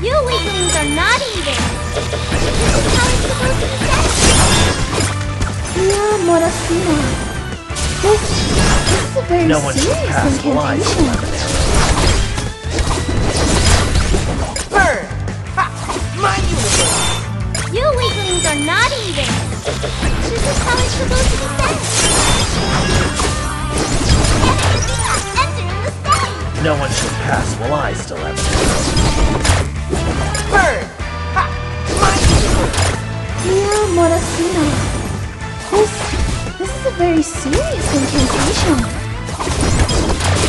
You weaklings are not how supposed to be! Yeah, Morasina. This, this is a very No one should serious pass incantation. Bird! Ha! My universe! You weaklings are not even! This is how it's supposed to be said! Entering the stage! No one should pass while I still have it. Bird! Ha! My universe! Yeah, Morasina very serious incantation.